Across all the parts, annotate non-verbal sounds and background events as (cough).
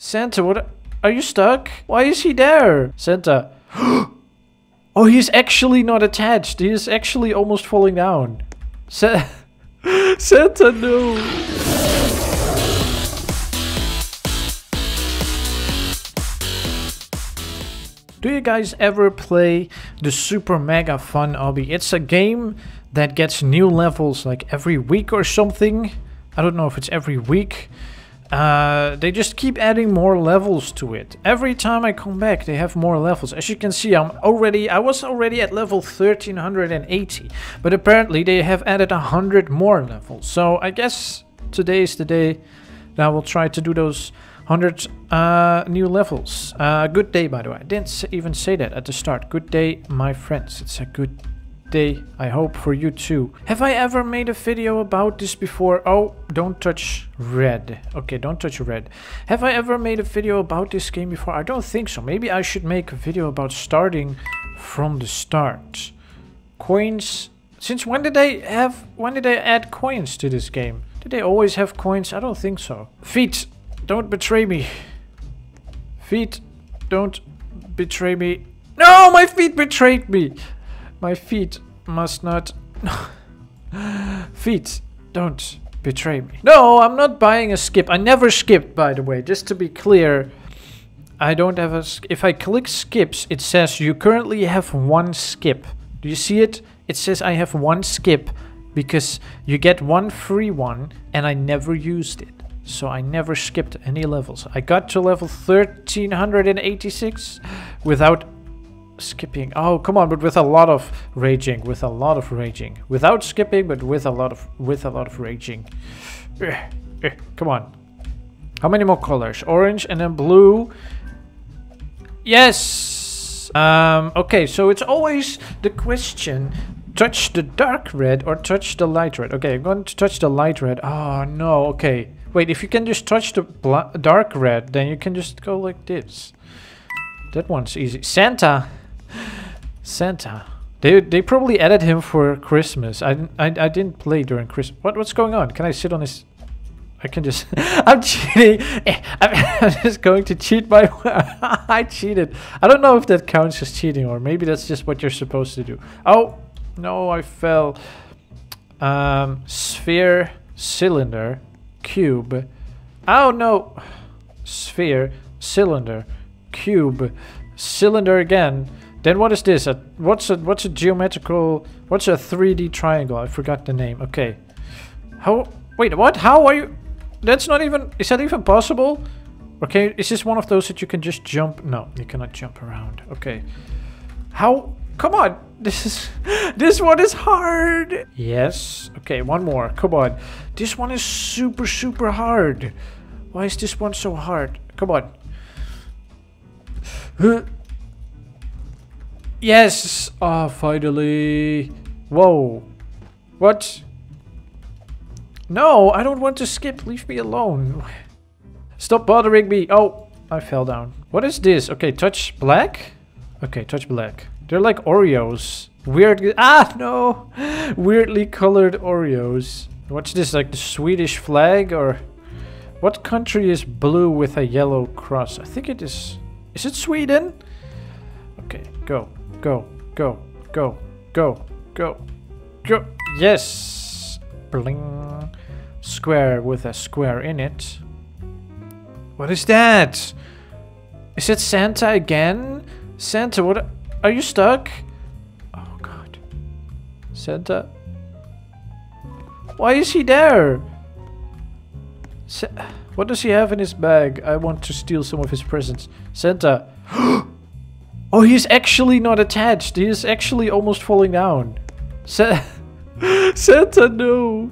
Santa, what? Are you stuck? Why is he there? Santa. (gasps) oh, he's actually not attached. He is actually almost falling down. Sa (laughs) Santa, no. Do you guys ever play the Super Mega Fun Obby? It's a game that gets new levels like every week or something. I don't know if it's every week. Uh, they just keep adding more levels to it. Every time I come back, they have more levels. As you can see, I'm already, I was already at level 1380, but apparently they have added 100 more levels. So I guess today is the day that I will try to do those 100 uh, new levels. Uh, good day, by the way. I didn't even say that at the start. Good day, my friends. It's a good day, I hope, for you too. Have I ever made a video about this before? Oh, don't touch red. Okay, don't touch red. Have I ever made a video about this game before? I don't think so. Maybe I should make a video about starting from the start. Coins. Since when did they have, when did they add coins to this game? Did they always have coins? I don't think so. Feet. Don't betray me. Feet, don't betray me. No, my feet betrayed me. My feet must not... (laughs) feet, don't betray me. No, I'm not buying a skip. I never skipped, by the way, just to be clear. I don't have a... If I click skips, it says you currently have one skip. Do you see it? It says I have one skip because you get one free one and I never used it so I never skipped any levels. I got to level 1386 without skipping. Oh, come on, but with a lot of raging, with a lot of raging. Without skipping, but with a lot of with a lot of raging. Eh, eh, come on. How many more colors? Orange and then blue. Yes. Um, okay, so it's always the question touch the dark red or touch the light red. Okay, I'm going to touch the light red. Oh, no. Okay. Wait, if you can just touch the dark red, then you can just go like this. That one's easy. Santa! Santa. They, they probably added him for Christmas. I, I, I didn't play during Christmas. What, what's going on? Can I sit on his... I can just... (laughs) I'm cheating! (laughs) I'm just going to cheat my... (laughs) I cheated. I don't know if that counts as cheating or maybe that's just what you're supposed to do. Oh! No, I fell. Um, sphere, cylinder cube. Oh no! Sphere, cylinder, cube, cylinder again. Then what is this? A, what's a what's a geometrical? What's a 3D triangle? I forgot the name. Okay. How? Wait, what? How are you? That's not even. Is that even possible? Okay, is this one of those that you can just jump? No, you cannot jump around. Okay. How? Come on. (laughs) This is this one is hard. Yes. Okay, one more. Come on. This one is super super hard. Why is this one so hard? Come on. Yes. Ah, oh, finally. Whoa. What? No, I don't want to skip. Leave me alone. Stop bothering me. Oh, I fell down. What is this? Okay, touch black. Okay, touch black. They're like Oreos. Weird. Ah, no! Weirdly colored Oreos. What's this, like the Swedish flag or... What country is blue with a yellow cross? I think it is... Is it Sweden? Okay, go, go, go, go, go, go, go. Yes! Bling. Square with a square in it. What is that? Is it Santa again? Santa, what... Are you stuck? Oh god. Santa. Why is he there? Sa what does he have in his bag? I want to steal some of his presents. Santa. (gasps) (gasps) oh, he's actually not attached. He is actually almost falling down. Sa (laughs) Santa, no.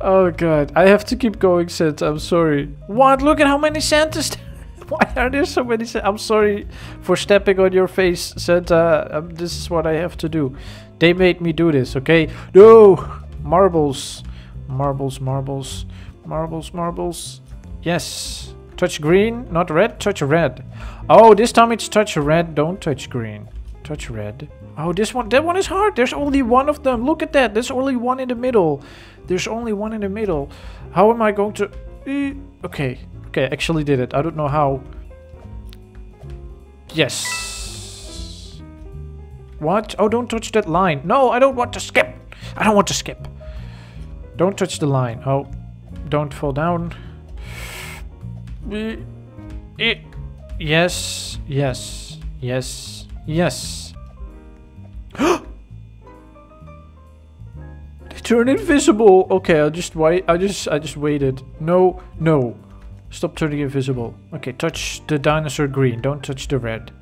Oh god. I have to keep going, Santa. I'm sorry. What? Look at how many Santas (laughs) Why are there so many? I'm sorry for stepping on your face, Santa. Um, this is what I have to do. They made me do this, okay? No! Marbles. Marbles, marbles. Marbles, marbles. Yes. Touch green, not red, touch red. Oh, this time it's touch red, don't touch green. Touch red. Oh, this one, that one is hard. There's only one of them. Look at that. There's only one in the middle. There's only one in the middle. How am I going to... Eh, okay, Okay, actually did it. I don't know how. Yes. What? Oh, don't touch that line. No, I don't want to skip. I don't want to skip. Don't touch the line. Oh, don't fall down. Yes, yes, yes, yes. (gasps) they turn invisible. Okay, I'll just wait. I just, I just waited. No, no. Stop turning invisible. Okay, touch the dinosaur green. Don't touch the red.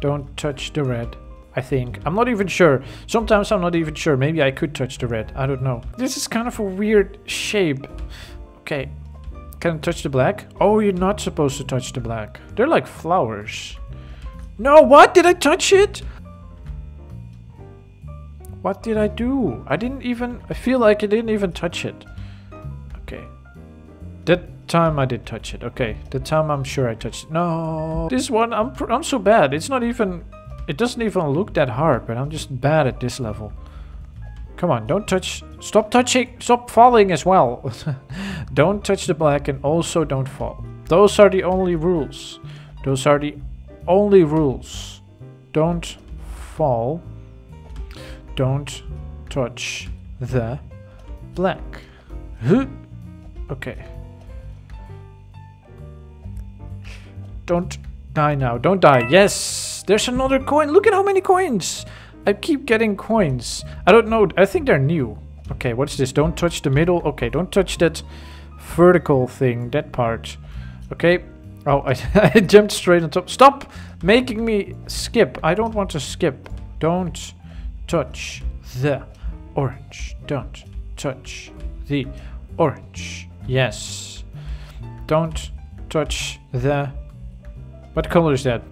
Don't touch the red. I think. I'm not even sure. Sometimes I'm not even sure. Maybe I could touch the red. I don't know. This is kind of a weird shape. Okay. Can I touch the black? Oh, you're not supposed to touch the black. They're like flowers. No, what? Did I touch it? What did I do? I didn't even... I feel like I didn't even touch it. Okay. That time I did touch it. Okay. The time I'm sure I touched it. No. This one, I'm, I'm so bad. It's not even... It doesn't even look that hard, but I'm just bad at this level. Come on, don't touch... Stop touching... Stop falling as well. (laughs) don't touch the black and also don't fall. Those are the only rules. Those are the only rules. Don't fall. Don't touch the black. Okay. Don't die now. Don't die. Yes! There's another coin. Look at how many coins! I keep getting coins. I don't know. I think they're new. Okay, what's this? Don't touch the middle. Okay, don't touch that vertical thing. That part. Okay. Oh, (laughs) I, I jumped straight on top. Stop making me skip. I don't want to skip. Don't touch the orange. Don't touch the orange. Yes. Don't touch the what color is that?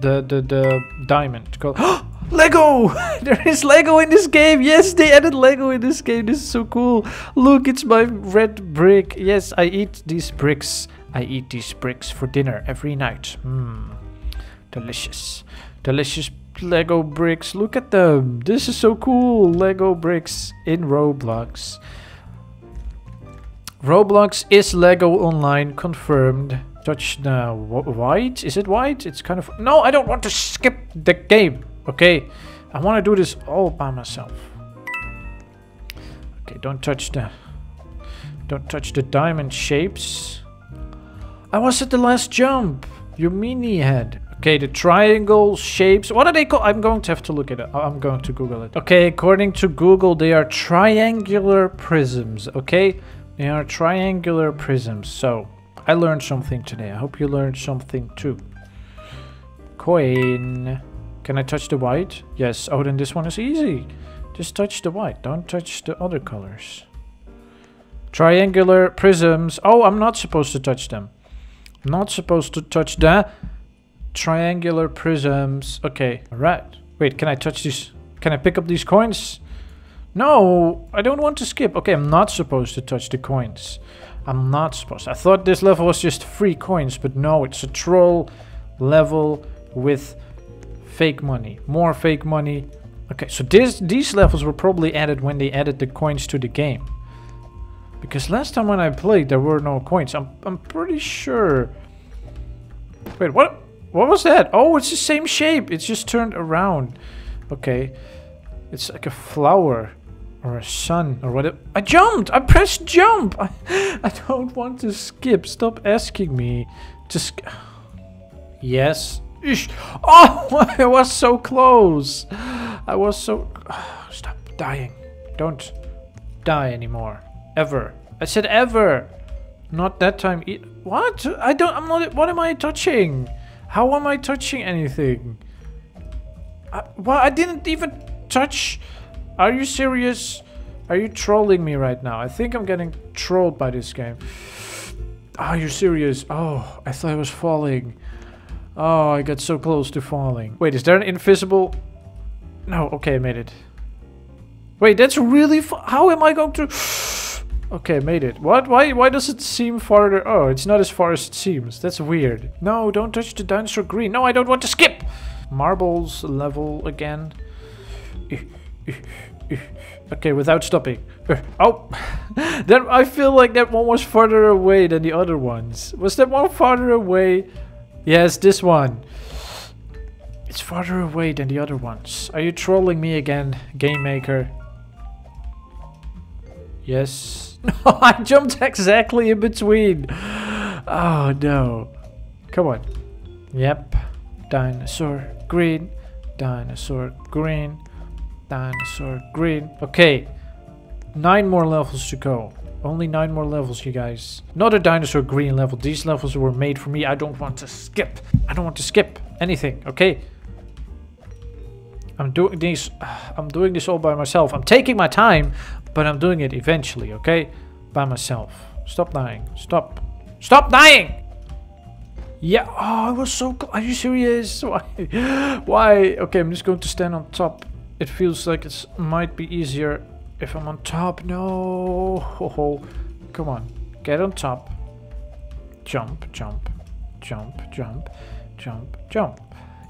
The the the diamond color. (gasps) (gasps) Lego! (laughs) there is Lego in this game. Yes, they added Lego in this game. This is so cool. Look, it's my red brick. Yes, I eat these bricks. I eat these bricks for dinner every night. Mmm. Delicious. Delicious Lego bricks. Look at them. This is so cool. Lego bricks in Roblox. Roblox is Lego Online confirmed touch the white. Is it white? It's kind of... No, I don't want to skip the game. Okay. I want to do this all by myself. Okay, don't touch the... Don't touch the diamond shapes. I was at the last jump. You meanie head. Okay, the triangle shapes. What are they called? I'm going to have to look at it. I'm going to Google it. Okay, according to Google, they are triangular prisms. Okay, they are triangular prisms. So, I learned something today. I hope you learned something too. Coin. Can I touch the white? Yes. Oh, then this one is easy. Just touch the white. Don't touch the other colors. Triangular prisms. Oh, I'm not supposed to touch them. I'm not supposed to touch the triangular prisms. Okay, alright. Wait, can I touch these? Can I pick up these coins? No, I don't want to skip. Okay, I'm not supposed to touch the coins. I'm not supposed. I thought this level was just free coins, but no, it's a troll level with fake money. More fake money. Okay, so this, these levels were probably added when they added the coins to the game. Because last time when I played, there were no coins. I'm, I'm pretty sure... Wait, what? What was that? Oh, it's the same shape. It's just turned around. Okay. It's like a flower. Or a sun, or whatever. I jumped! I pressed jump! (laughs) I, I don't want to skip. Stop asking me. Just... Yes. Ish. Oh, (laughs) I was so close. I was so... (sighs) Stop dying. Don't die anymore. Ever. I said ever. Not that time. E what? I don't... I'm not... What am I touching? How am I touching anything? I, well, I didn't even touch... Are you serious? Are you trolling me right now? I think I'm getting trolled by this game. (sighs) Are you serious? Oh, I thought I was falling. Oh, I got so close to falling. Wait, is there an invisible... No, okay, I made it. Wait, that's really How am I going to... (sighs) okay, made it. What? Why Why does it seem farther? Oh, it's not as far as it seems. That's weird. No, don't touch the dinosaur green. No, I don't want to skip! Marbles level again. (sighs) Okay, without stopping. (sighs) Oh, (laughs) that I feel like that one was farther away than the other ones. Was that one farther away? Yes, this one. It's farther away than the other ones. Are you trolling me again, game maker? Yes. (laughs) No, I jumped exactly in between. Oh no. Come on. Yep. Dinosaur green. Dinosaur green. Dinosaur green. Okay. Nine more levels to go. Only nine more levels, you guys. Not a dinosaur green level. These levels were made for me. I don't want to skip. I don't want to skip anything, okay? I'm doing these (sighs) I'm doing this all by myself. I'm taking my time, but I'm doing it eventually, okay? By myself. Stop dying. Stop. Stop dying! Yeah, oh, I was so Are you serious? (laughs) Why? Why? Okay, I'm just going to stand on top. It feels like it might be easier if I'm on top. No. Oh, come on. Get on top. Jump, jump, jump, jump, jump, jump.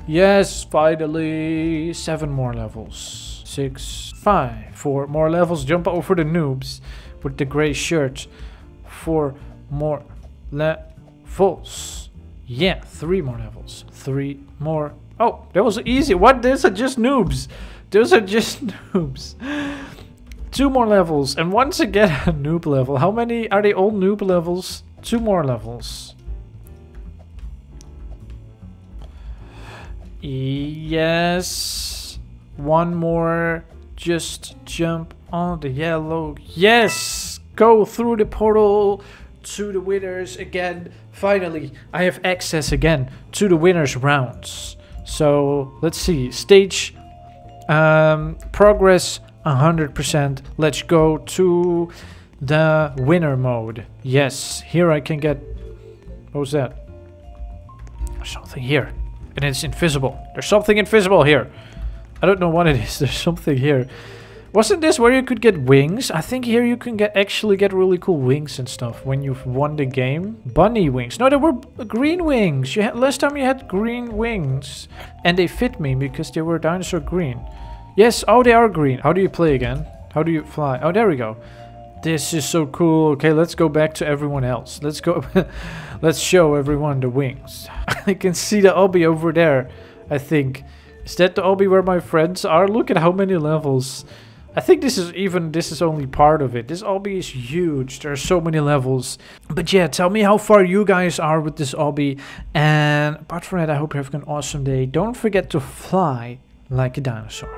Yes, finally. Seven more levels. Six, five, four more levels. Jump over the noobs with the gray shirt. Four more levels. Yeah, three more levels. Three more. Oh, that was easy. What? Those are just noobs. Those are just (laughs) noobs. Two more levels. And once again, a (laughs) noob level. How many are they all noob levels? Two more levels. Yes. One more. Just jump on the yellow. Yes. Go through the portal to the winners again. Finally, I have access again to the winners rounds. So let's see. Stage um, progress 100%. Let's go to the winner mode. Yes, here I can get... What was that? There's something here. And it's invisible. There's something invisible here. I don't know what it is. (laughs) There's something here. Wasn't this where you could get wings? I think here you can get actually get really cool wings and stuff when you've won the game. Bunny wings. No, they were green wings. You had last time you had green wings. And they fit me because they were dinosaur green. Yes, oh they are green. How do you play again? How do you fly? Oh, there we go. This is so cool. Okay, let's go back to everyone else. Let's go. (laughs) let's show everyone the wings. (laughs) I can see the obby over there, I think. Is that the obby where my friends are? Look at how many levels. I think this is even, this is only part of it. This obby is huge. There are so many levels. But yeah, tell me how far you guys are with this obby. And apart from that, I hope you're having an awesome day. Don't forget to fly like a dinosaur.